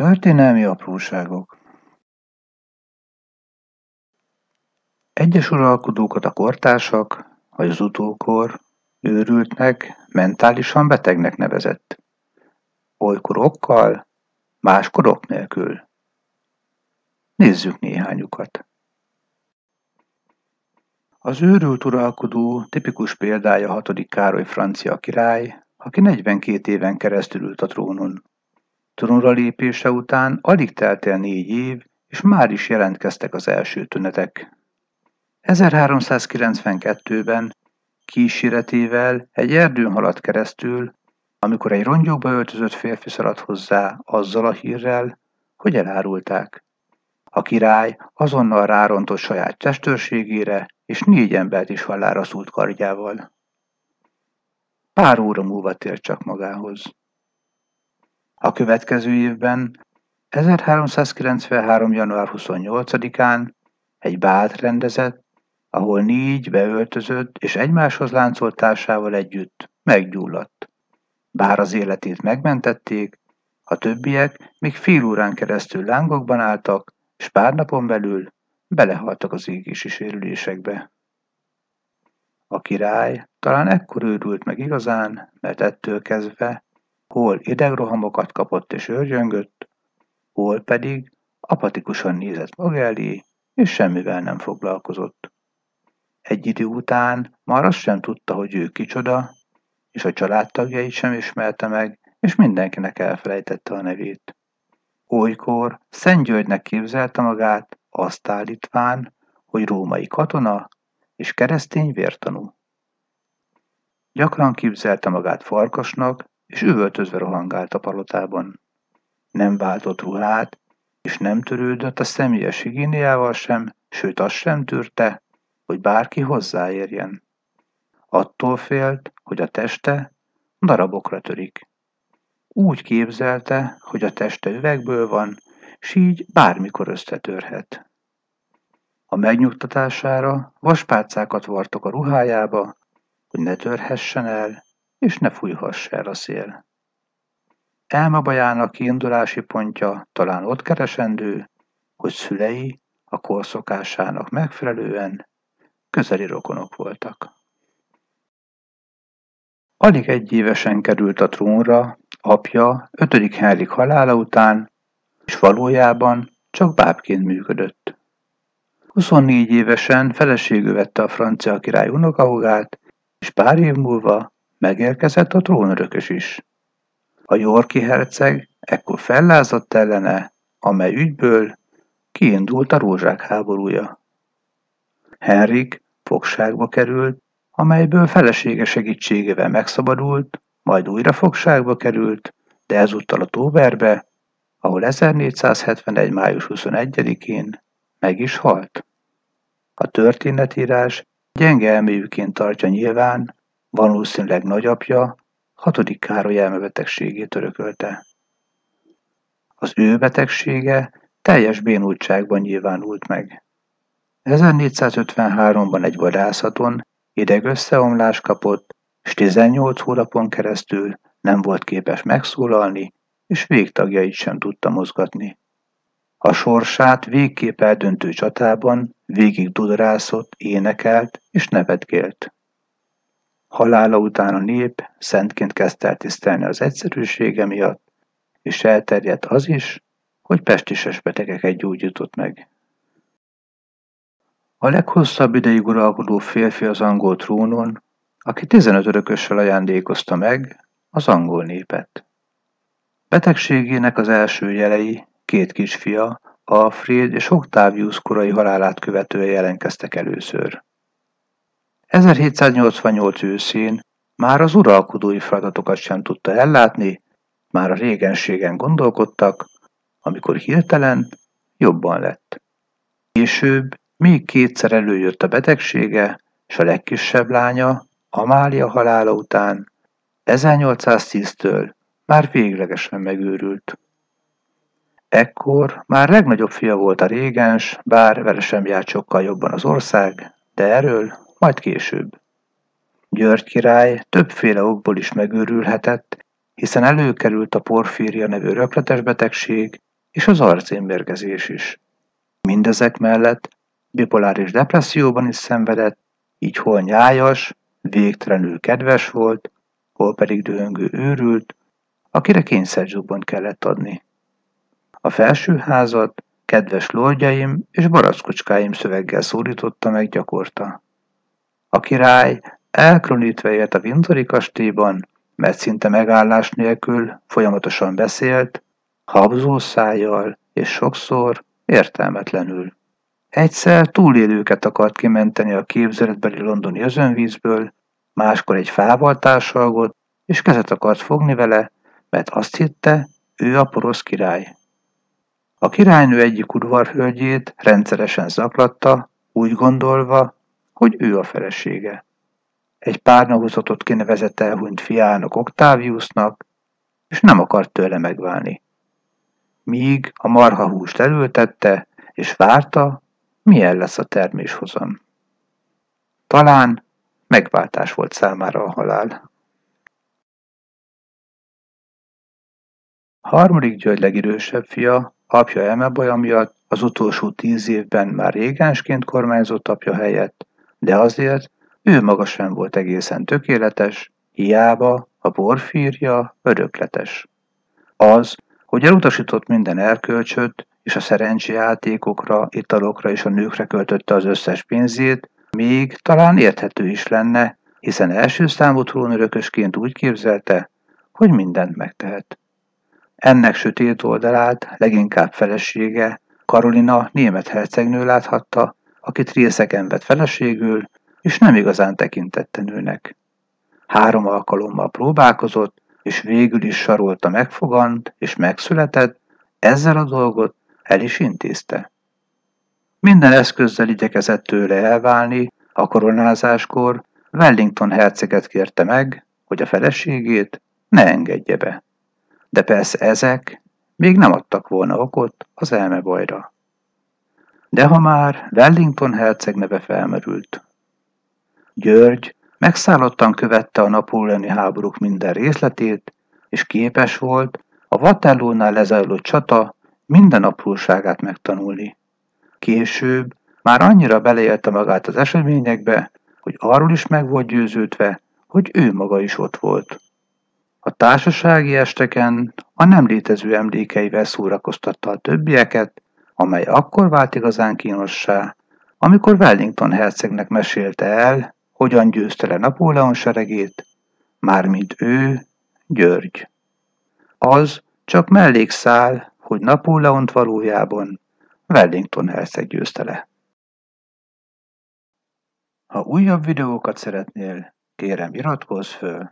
Történelmi apróságok Egyes uralkodókat a kortársak, vagy az utókor őrültnek, mentálisan betegnek nevezett. Olykor okkal, máskor ok nélkül. Nézzük néhányukat. Az őrült uralkodó tipikus példája hatodik Károly francia király, aki 42 éven keresztül ült a trónon. Trónra lépése után alig telt el négy év, és már is jelentkeztek az első tünetek. 1392-ben kíséretével egy erdőn haladt keresztül, amikor egy rongyokba öltözött férfi szaladt hozzá azzal a hírrel, hogy elárulták. A király azonnal rárontott saját testőrségére, és négy embert is hallára szúlt kardjával. Pár óra múlva tért csak magához. A következő évben, 1393. január 28-án egy bált rendezett, ahol négy beöltözött és egymáshoz láncolt társával együtt meggyulladt. Bár az életét megmentették, a többiek még fél órán keresztül lángokban álltak, és pár napon belül belehaltak az égési sérülésekbe. A király talán ekkor őrült meg igazán, mert ettől kezdve hol idegrohamokat kapott és őrjöngött, hol pedig apatikusan nézett maga elé, és semmivel nem foglalkozott. Egy idő után már azt sem tudta, hogy ő kicsoda, és a családtagjait sem ismerte meg, és mindenkinek elfelejtette a nevét. Olykor Szent Györgynek képzelte magát, azt állítván, hogy római katona és keresztény vértanú. Gyakran képzelte magát farkasnak, és üvöltözve rohangált a palotában. Nem váltott ruhát, és nem törődött a személyes higiéniával sem, sőt azt sem tűrte, hogy bárki hozzáérjen. Attól félt, hogy a teste darabokra törik. Úgy képzelte, hogy a teste üvegből van, s így bármikor összetörhet. A megnyugtatására vaspálcákat vartok a ruhájába, hogy ne törhessen el, és ne fújhass el a szél. Elmabajának kiindulási pontja talán ott keresendő, hogy szülei a korszokásának megfelelően közeli rokonok voltak. Alig egy évesen került a trónra, apja ötödik Henrik halála után, és valójában csak bábként működött. 24 évesen feleségül vette a francia király unokahogát, és pár év múlva megérkezett a trónörökös is. A Yorki herceg ekkor fellázadt ellene, amely ügyből kiindult a rózsák háborúja. Henrik fogságba került, amelyből felesége segítségével megszabadult, majd újra fogságba került, de ezúttal a Tóberbe, ahol 1471. május 21-én meg is halt. A történetírás gyenge elméjűként tartja nyilván, valószínűleg nagyapja, hatodik Károly elmebetegségét örökölte. Az ő betegsége teljes bénultságban nyilvánult meg. 1453-ban egy vadászaton idegösszeomlás kapott, és 18 hónapon keresztül nem volt képes megszólalni, és végtagjait sem tudta mozgatni. A sorsát végképp eldöntő csatában végig dudorászott, énekelt és nevetgélt. Halála után a nép szentként kezdte el tisztelni az egyszerűsége miatt, és elterjedt az is, hogy pestises betegeket gyógyított meg. A leghosszabb ideig uralkodó férfi az angol trónon, aki 15 örökössel ajándékozta meg az angol népet. Betegségének az első jelei két kisfia, Alfred és Octavius korai halálát követően jelentkeztek először. 1788 őszén már az uralkodói feladatokat sem tudta ellátni, már a régenségen gondolkodtak, amikor hirtelen jobban lett. Később még kétszer előjött a betegsége, és a legkisebb lánya, Amália halála után 1810-től már véglegesen megőrült. Ekkor már legnagyobb fia volt a régens, bár vele sem járt sokkal jobban az ország, de erről majd később. György király többféle okból is megőrülhetett, hiszen előkerült a porfíria nevű rökletes betegség, és az arcénmérgezés is. Mindezek mellett bipoláris depresszióban is szenvedett, így hol nyájas, végtelenül kedves volt, hol pedig dühöngő őrült, akire kényszerzsúbont kellett adni. A felső házat kedves lordjaim és barackocskáim szöveggel szólította meg gyakorta. A király elkronítve élt a Windsori kastélyban, mert szinte megállás nélkül folyamatosan beszélt, habzó szájjal és sokszor értelmetlenül. Egyszer túlélőket akart kimenteni a képzeletbeli londoni özönvízből, máskor egy fával társalgott, és kezet akart fogni vele, mert azt hitte, ő a porosz király. A királynő egyik udvarhölgyét rendszeresen zaklatta, úgy gondolva, hogy ő a felesége. Egy párnahuzatot kinevezett elhunyt fiának Octaviusnak, és nem akart tőle megválni. Míg a marhahúst elültette, és várta, milyen lesz a terméshozam. Talán megváltás volt számára a halál. Harmadik György legidősebb fia, apja elmebaja miatt az utolsó tíz évben már régensként kormányzott apja helyett, de azért ő maga sem volt egészen tökéletes, hiába a porfírja örökletes. Az, hogy elutasított minden erkölcsöt, és a szerencséjátékokra, italokra és a nőkre költötte az összes pénzét, még talán érthető is lenne, hiszen első számú trónörökösként úgy képzelte, hogy mindent megtehet. Ennek sötét oldalát leginkább felesége, Karolina német hercegnő láthatta, akit részegen vett feleségül, és nem igazán tekintette nőnek. Három alkalommal próbálkozott, és végül is sarolta megfogant, és megszületett, ezzel a dolgot el is intézte. Minden eszközzel igyekezett tőle elválni, a koronázáskor Wellington herceget kérte meg, hogy a feleségét ne engedje be. De persze ezek még nem adtak volna okot az elmebajra. De ha már Wellington herceg neve felmerült. György megszállottan követte a napóleoni háborúk minden részletét, és képes volt a Waterloo-nál lezajlott csata minden apróságát megtanulni. Később már annyira beleélte magát az eseményekbe, hogy arról is meg volt győződve, hogy ő maga is ott volt. A társasági esteken a nem létező emlékeivel szórakoztatta a többieket, amely akkor vált igazán kínossá, amikor Wellington hercegnek mesélte el, hogyan győzte le Napóleon seregét, mármint ő, György. Az csak mellékszál, hogy Napóleont valójában Wellington herceg győzte le. Ha újabb videókat szeretnél, kérem iratkozz föl,